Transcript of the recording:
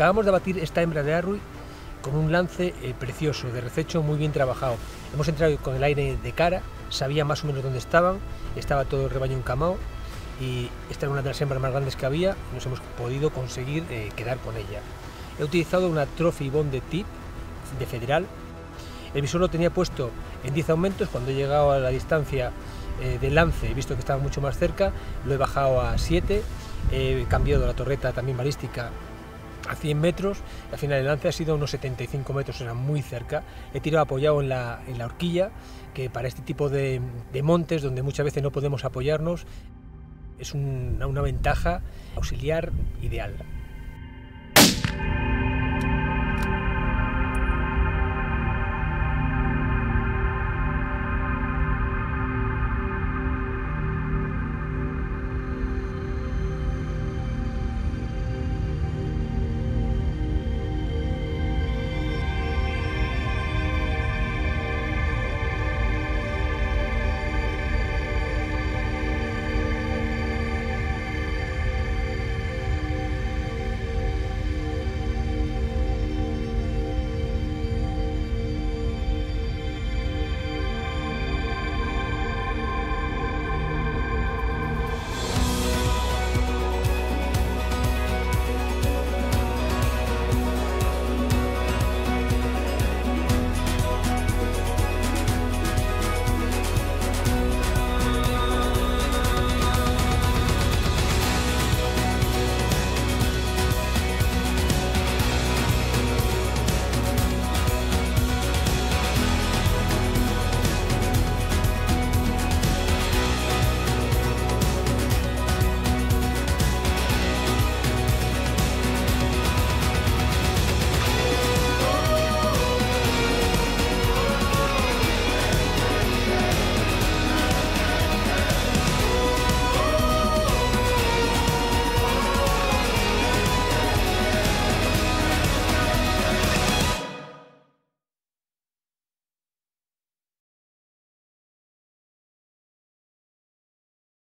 Acabamos de batir esta hembra de Arruy con un lance eh, precioso, de rececho muy bien trabajado. Hemos entrado con el aire de cara, sabía más o menos dónde estaban, estaba todo el rebaño encamado y esta era una de las hembras más grandes que había y nos hemos podido conseguir eh, quedar con ella. He utilizado una Trophy Bond de tip de federal. El visor lo tenía puesto en 10 aumentos, cuando he llegado a la distancia eh, de lance he visto que estaba mucho más cerca, lo he bajado a 7, he cambiado la torreta también balística a 100 metros, al final el lance ha sido unos 75 metros, era muy cerca. He tirado apoyado en la, en la horquilla, que para este tipo de, de, montes, donde muchas veces no podemos apoyarnos, es una ventaja auxiliar ideal.